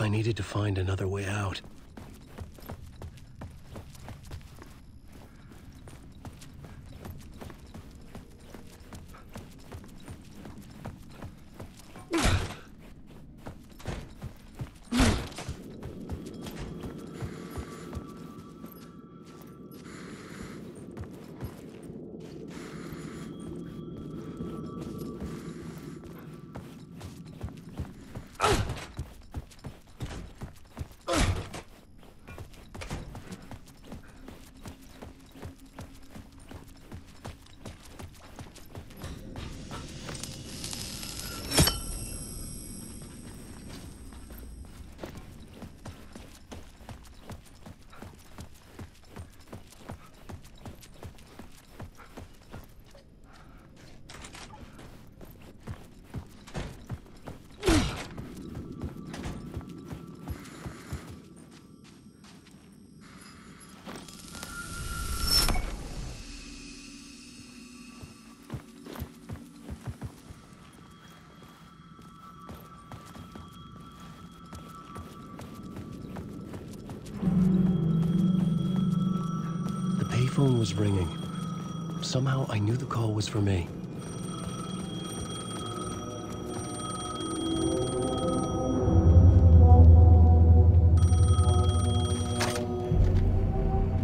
I needed to find another way out. The payphone was ringing. Somehow I knew the call was for me.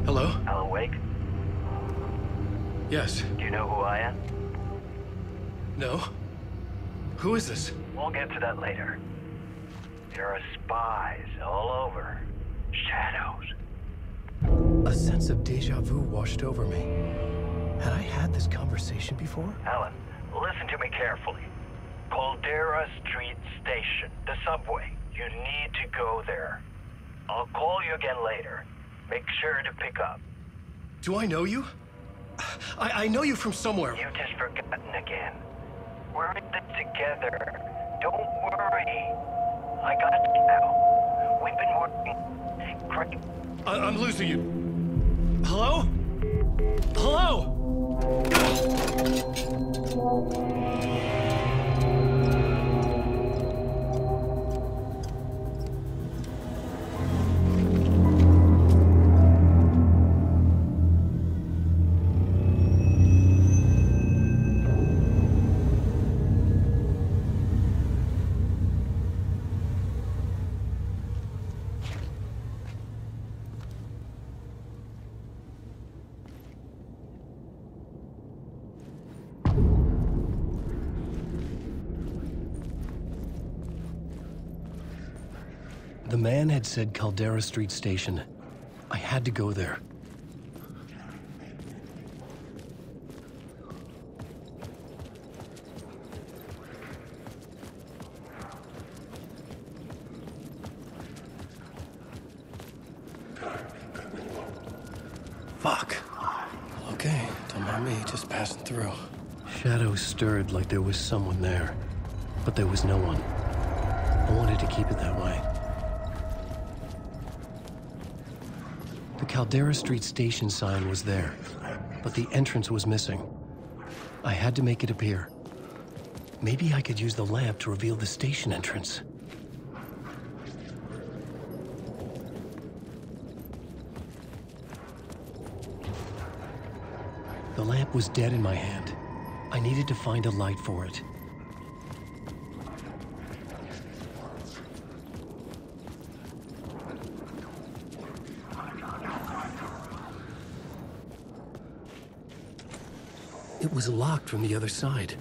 Hello? Alan Wake, Yes. do you know who I am? No? Who is this? We'll get to that later. There are spies all over. Shadows. A sense of deja vu washed over me. Had I had this conversation before? Alan, listen to me carefully. Caldera Street Station, the subway. You need to go there. I'll call you again later. Make sure to pick up. Do I know you? I, I know you from somewhere. You've just forgotten again. We're in this together. Don't worry. I got you now. We've been working great. I, I'm losing you. Hello? Hello? Said Caldera Street Station. I had to go there. Fuck. Okay, don't mind me, just passing through. Shadows stirred like there was someone there, but there was no one. I wanted to keep it that way. Caldera Street station sign was there, but the entrance was missing. I had to make it appear. Maybe I could use the lamp to reveal the station entrance. The lamp was dead in my hand. I needed to find a light for it. Was locked from the other side.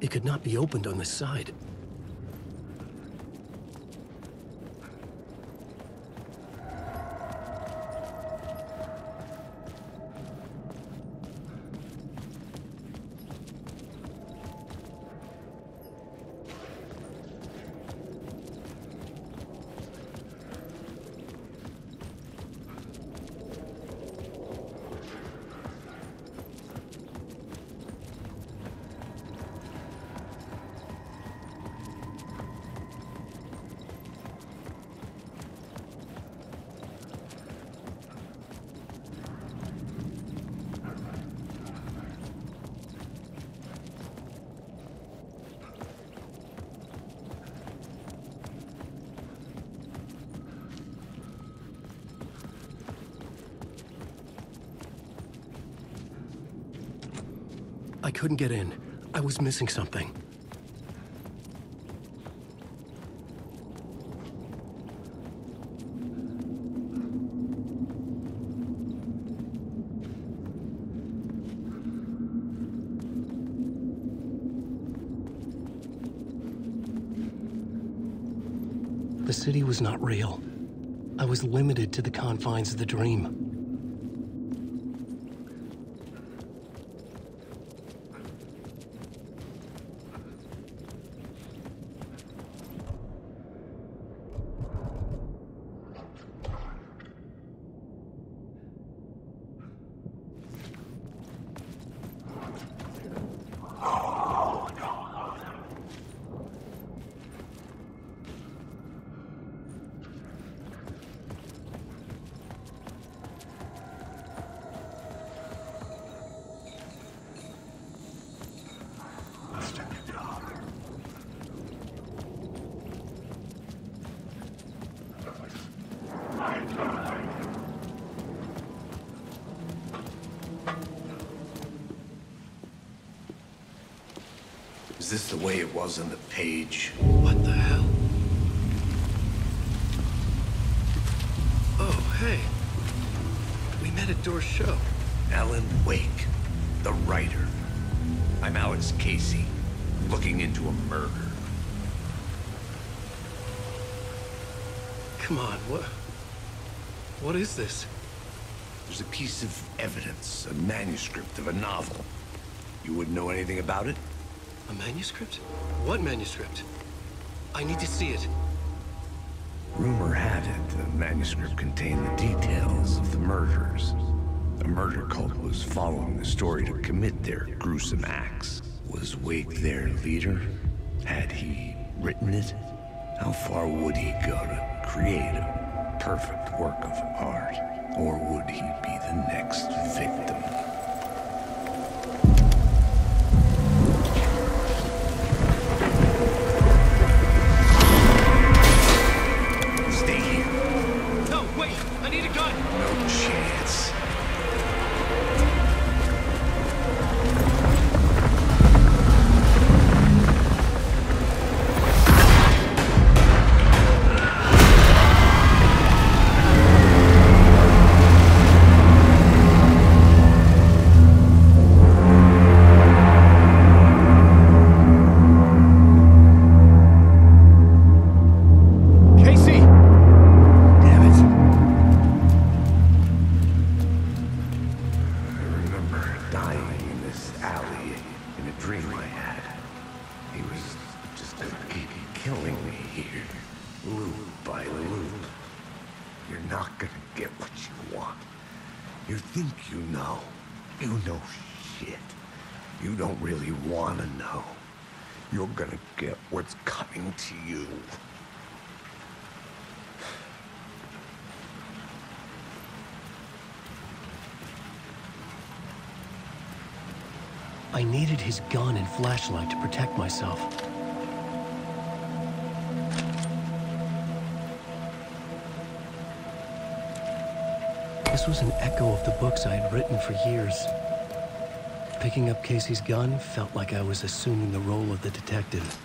It could not be opened on this side. Couldn't get in. I was missing something. The city was not real. I was limited to the confines of the dream. Is this the way it was on the page? What the hell? Oh, hey. We met at Door's show. Alan Wake, the writer. I'm Alex Casey, looking into a murder. Come on, what... What is this? There's a piece of evidence, a manuscript of a novel. You wouldn't know anything about it? Manuscript? What manuscript? I need to see it. Rumor had it the manuscript contained the details of the murders. A murder cult was following the story to commit their gruesome acts. Was Wake their leader? Had he written it? How far would he go to create a perfect work of art? Or would he be the next victim? Needed his gun and flashlight to protect myself. This was an echo of the books I had written for years. Picking up Casey's gun felt like I was assuming the role of the detective.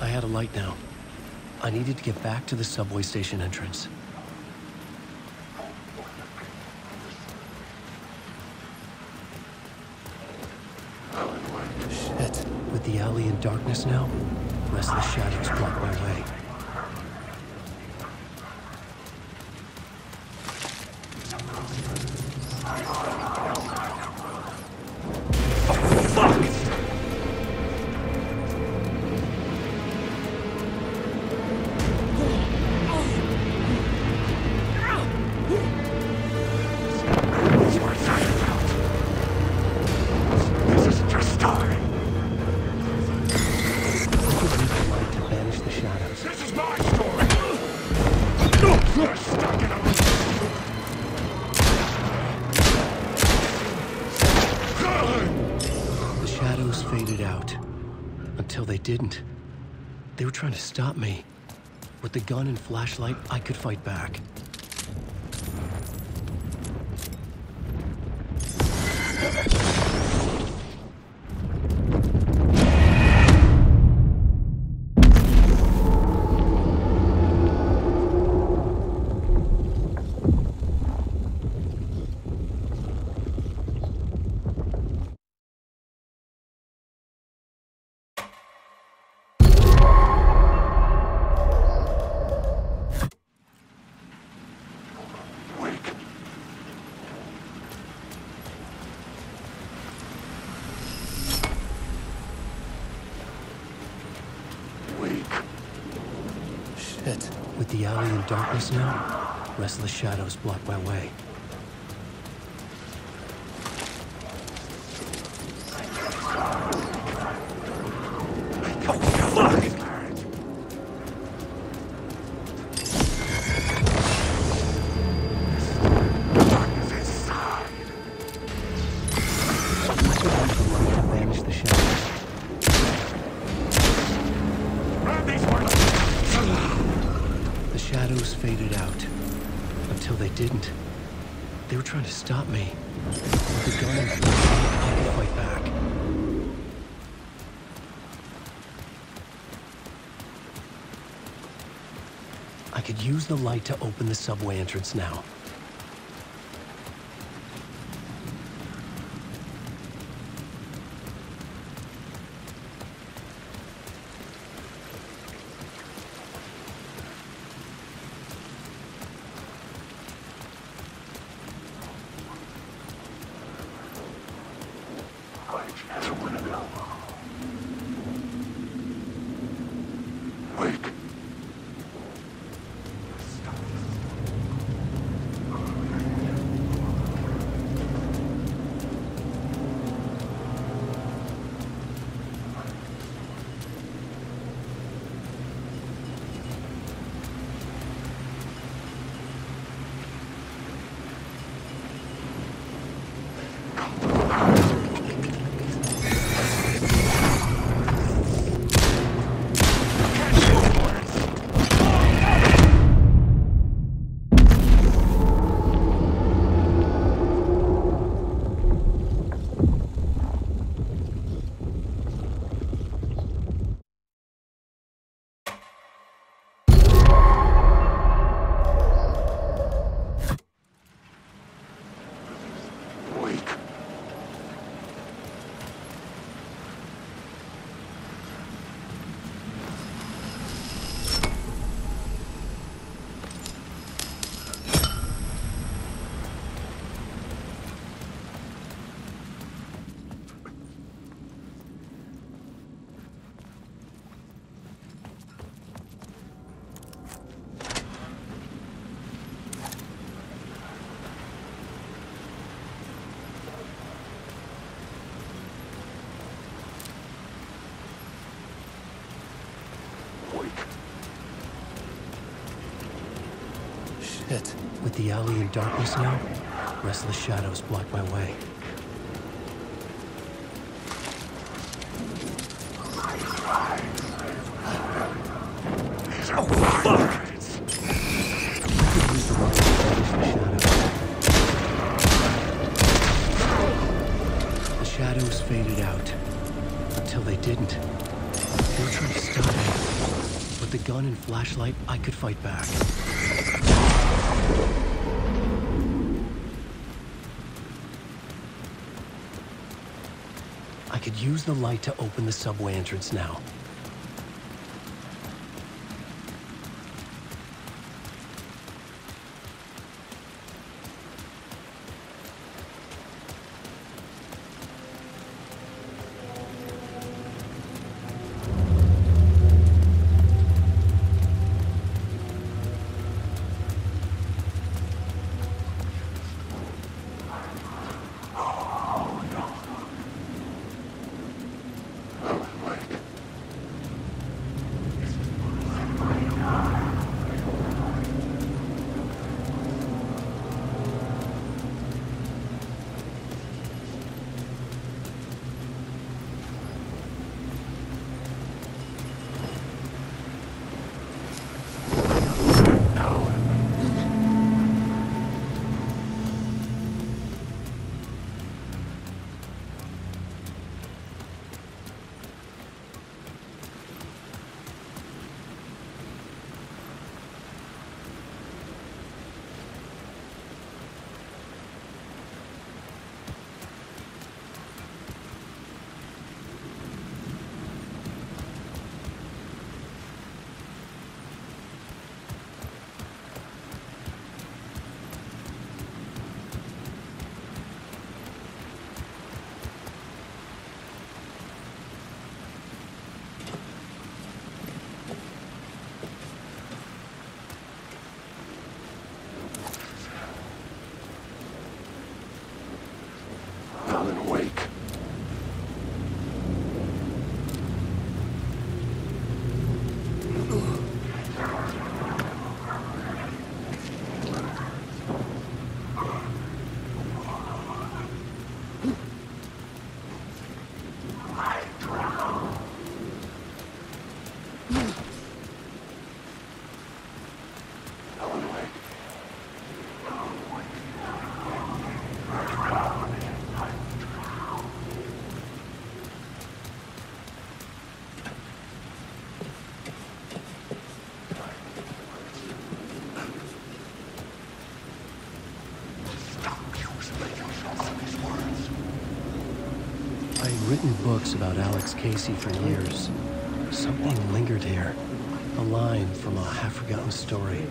I had a light now. I needed to get back to the subway station entrance. Shit. With the alley in darkness now, lest the shadows block my way. With the gun and flashlight, I could fight back. Alley in darkness now, restless shadows block my way. Use the light to open the subway entrance now. With the alley in darkness now, restless shadows block my way. Light to the shadows. The shadows faded out. Until they didn't. They were trying to stop me. With the gun and flashlight, I could fight back. Use the light to open the subway entrance now. Books about Alex Casey for years. Something lingered here. A line from a half-forgotten story.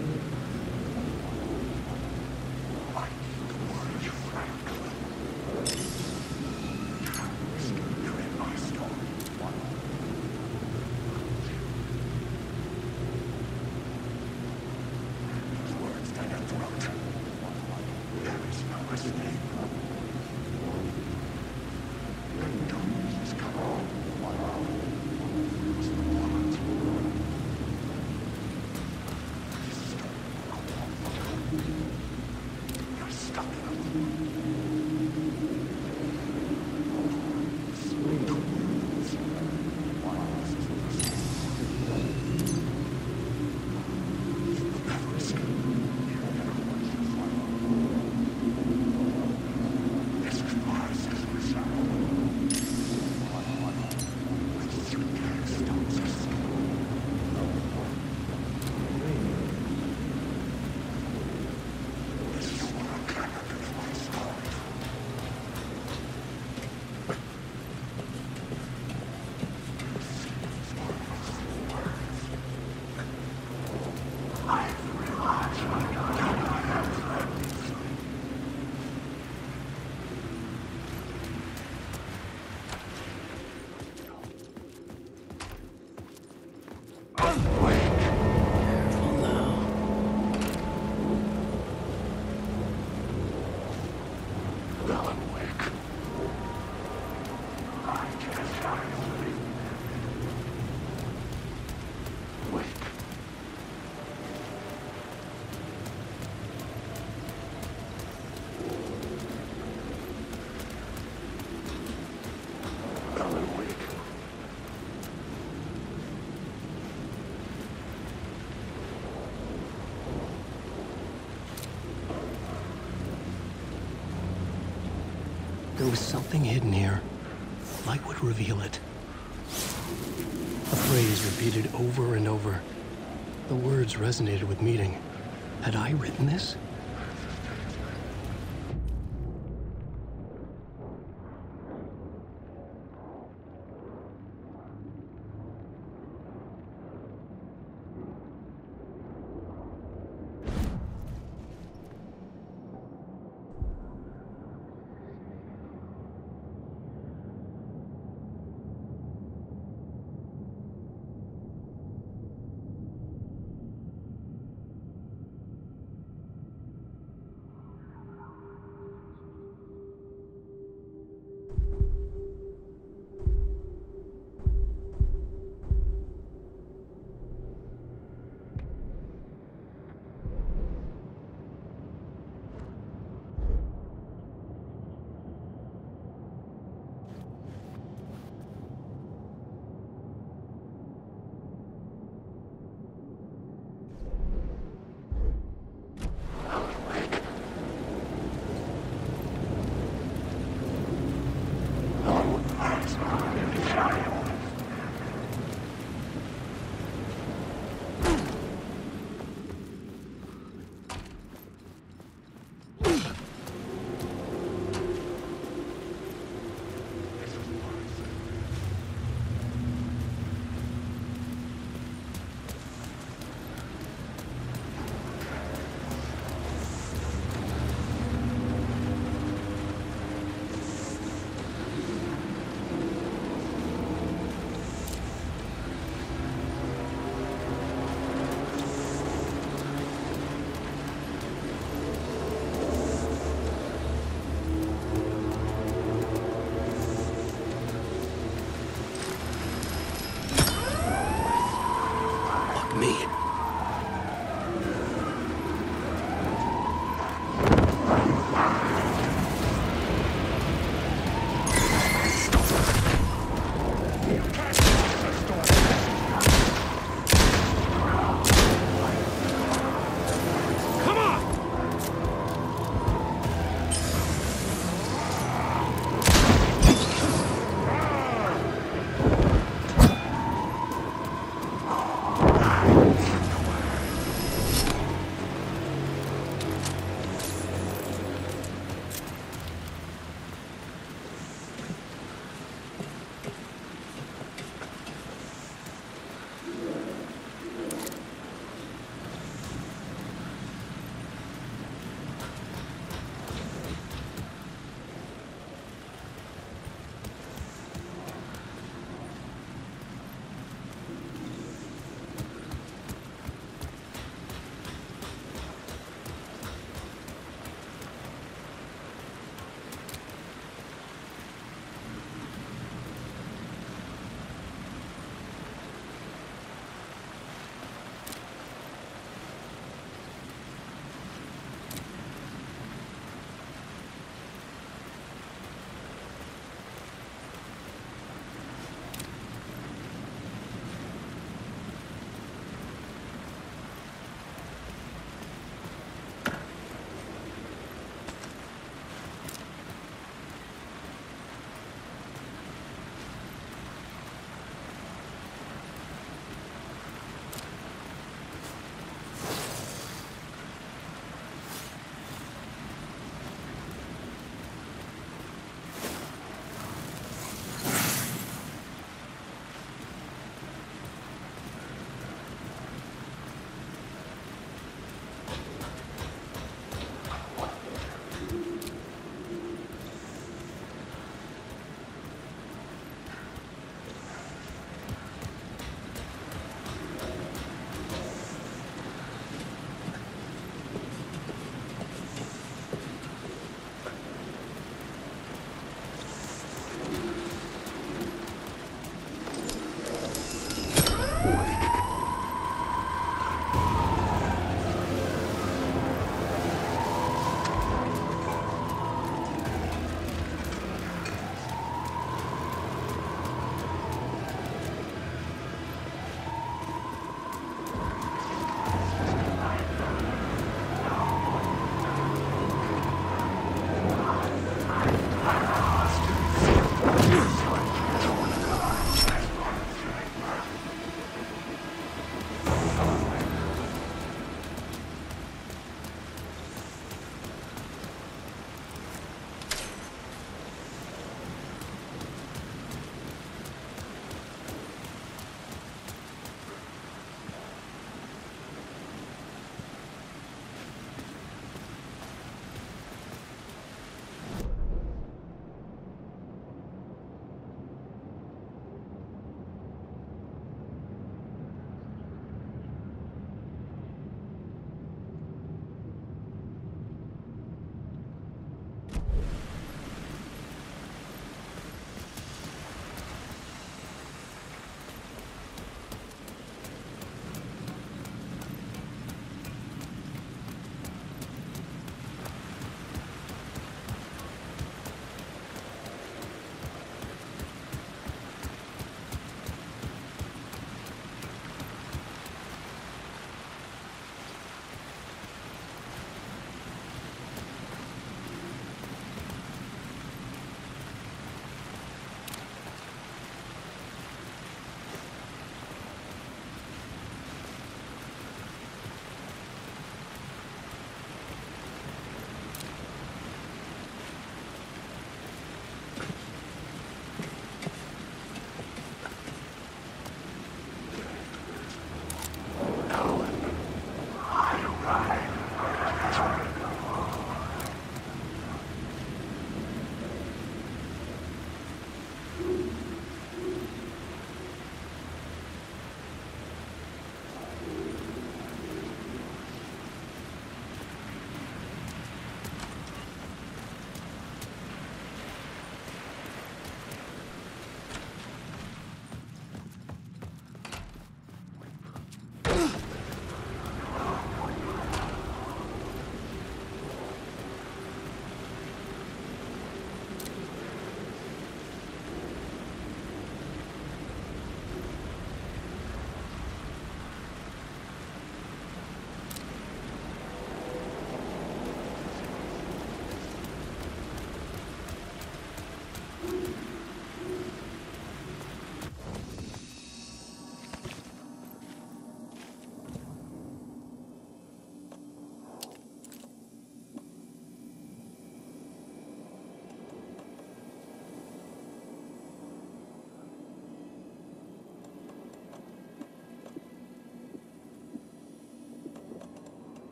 Something hidden here. Light would reveal it. A phrase repeated over and over. The words resonated with meaning. Had I written this?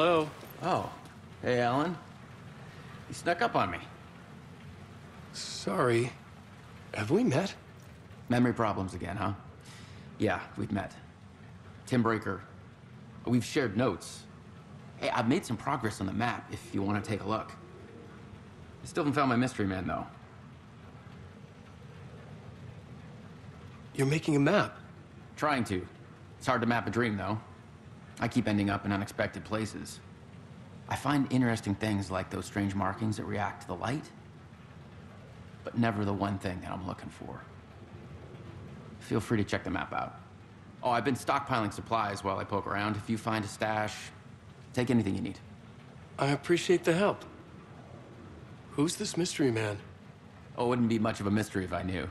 Hello? Oh. Hey, Alan. You snuck up on me. Sorry. Have we met? Memory problems again, huh? Yeah, we've met. Tim Breaker. We've shared notes. Hey, I've made some progress on the map if you want to take a look. I still haven't found my mystery man, though. You're making a map. Trying to. It's hard to map a dream, though. I keep ending up in unexpected places. I find interesting things like those strange markings that react to the light, but never the one thing that I'm looking for. Feel free to check the map out. Oh, I've been stockpiling supplies while I poke around. If you find a stash, take anything you need. I appreciate the help. Who's this mystery man? Oh, it wouldn't be much of a mystery if I knew.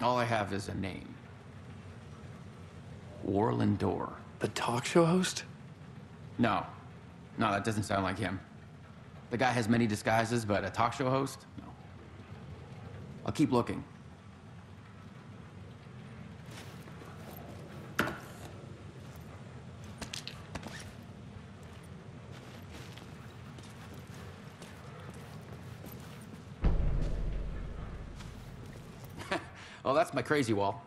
All I have is a name. Warlin Door. The talk show host? No. No, that doesn't sound like him. The guy has many disguises, but a talk show host? No. I'll keep looking. well, that's my crazy wall.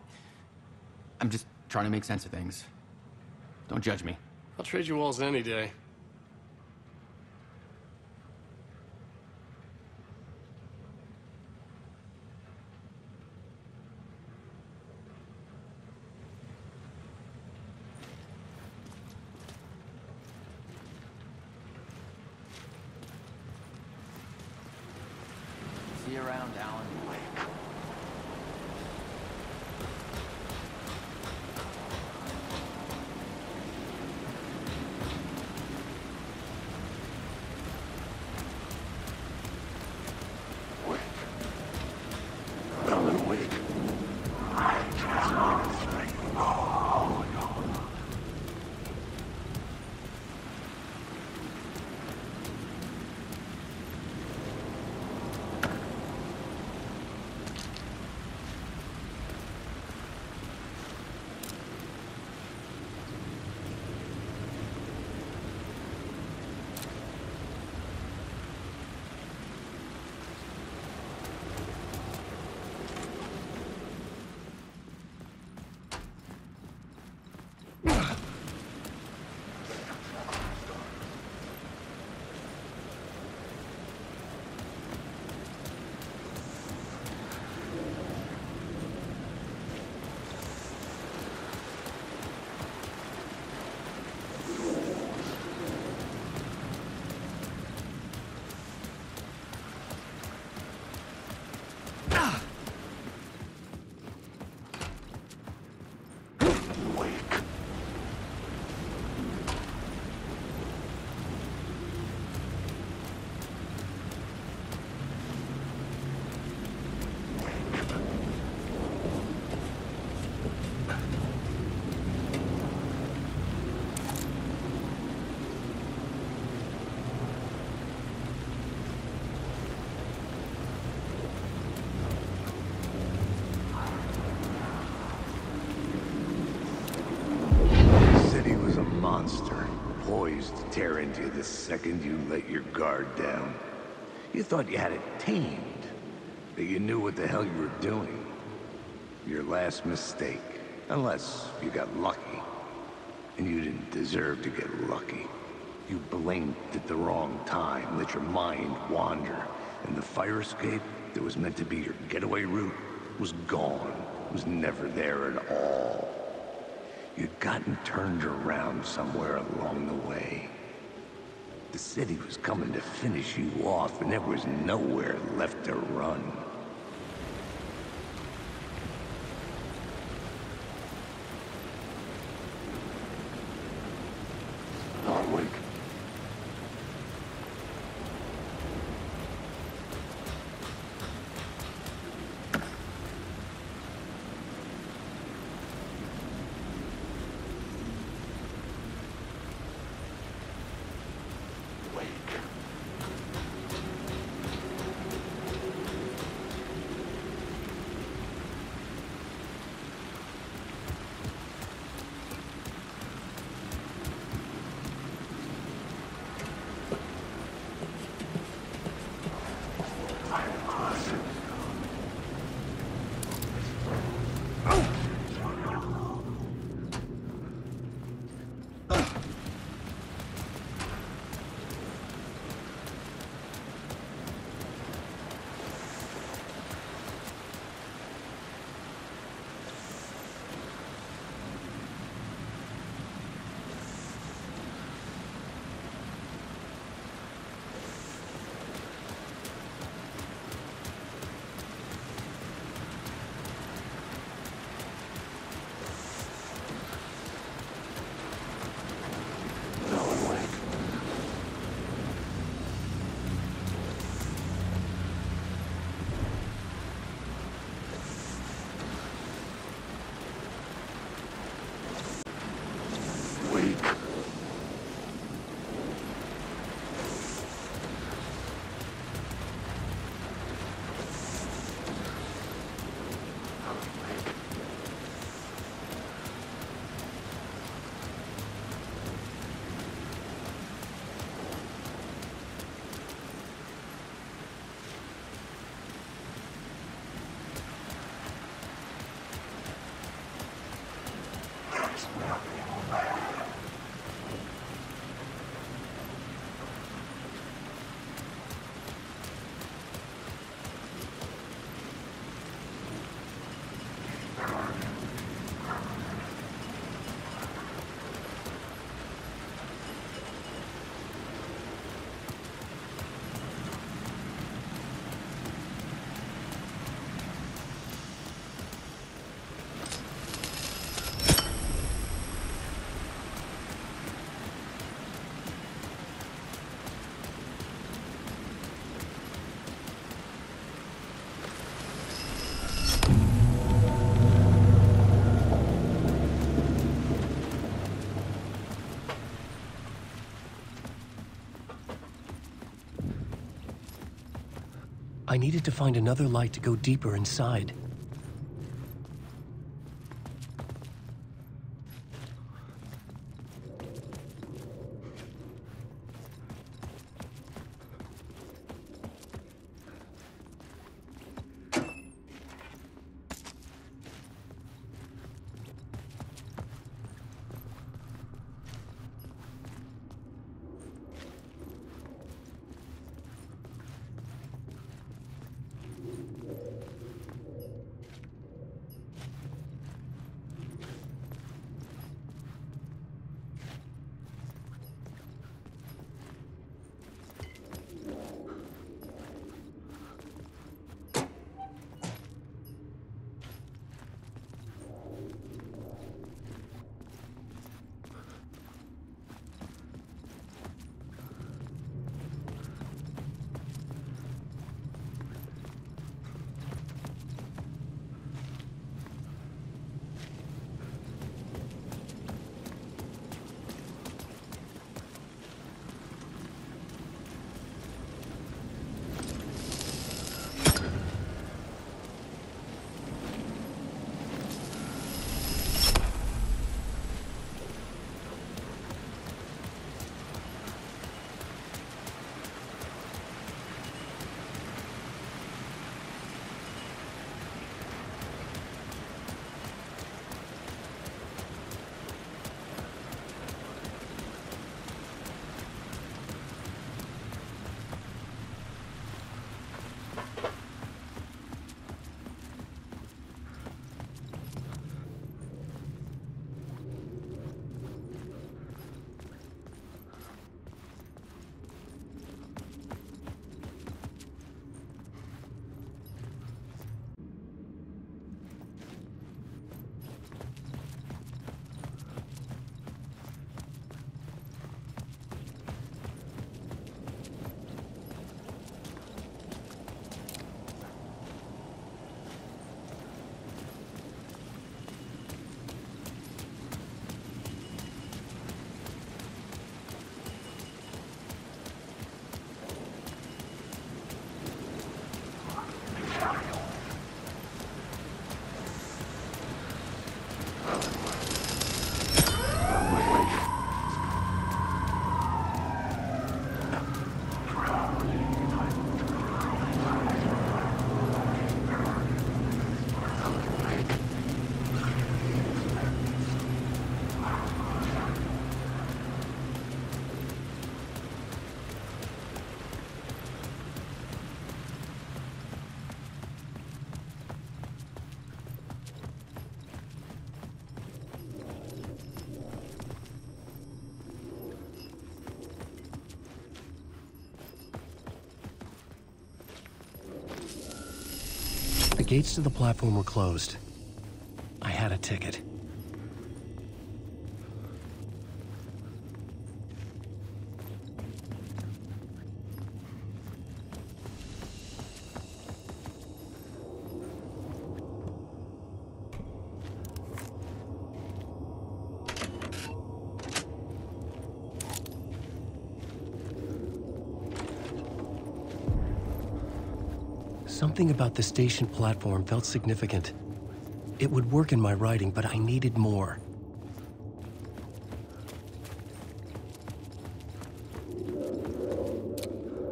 I'm just trying to make sense of things. Don't judge me. I'll trade you walls any day. See you around, Alan. Alan second you let your guard down. You thought you had it tamed, that you knew what the hell you were doing. Your last mistake, unless you got lucky. And you didn't deserve to get lucky. You blinked at the wrong time, let your mind wander, and the fire escape that was meant to be your getaway route was gone, was never there at all. You'd gotten turned around somewhere along the way. The city was coming to finish you off, and there was nowhere left to run. I needed to find another light to go deeper inside. The gates to the platform were closed. I had a ticket. Something about the station platform felt significant. It would work in my writing, but I needed more.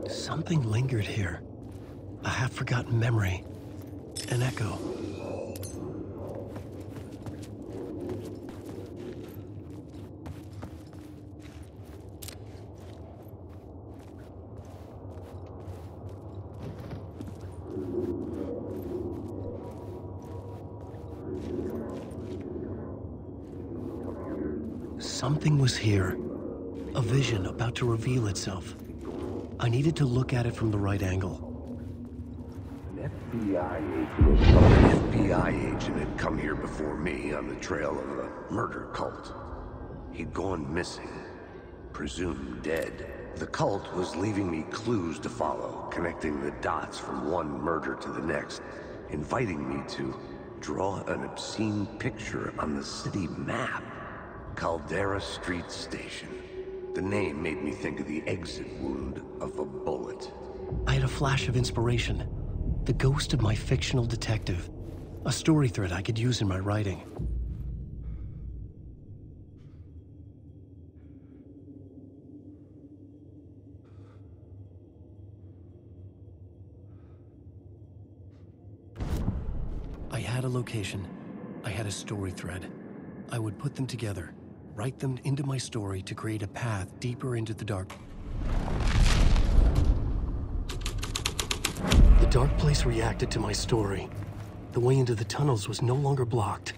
Something lingered here. A half-forgotten memory. An echo. Something was here. A vision about to reveal itself. I needed to look at it from the right angle. An FBI agent, an FBI agent had come here before me on the trail of a murder cult. He'd gone missing, presumed dead. The cult was leaving me clues to follow, connecting the dots from one murder to the next, inviting me to draw an obscene picture on the city map. Caldera Street Station. The name made me think of the exit wound of a bullet. I had a flash of inspiration. The ghost of my fictional detective. A story thread I could use in my writing. I had a location. I had a story thread. I would put them together, write them into my story to create a path deeper into the dark. The dark place reacted to my story. The way into the tunnels was no longer blocked.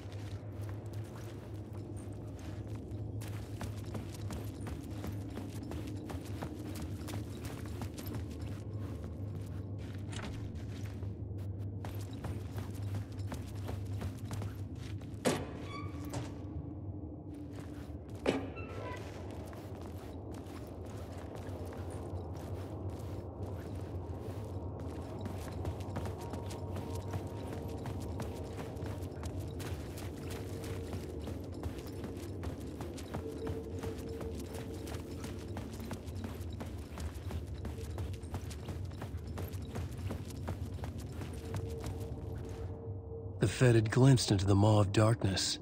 The Fed had glimpsed into the maw of darkness.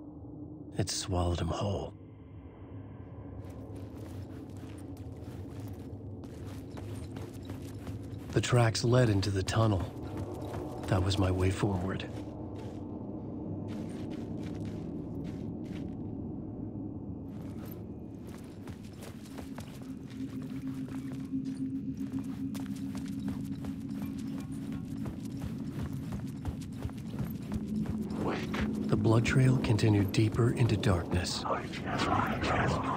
It swallowed him whole. The tracks led into the tunnel. That was my way forward. The blood trail continued deeper into darkness. Shit.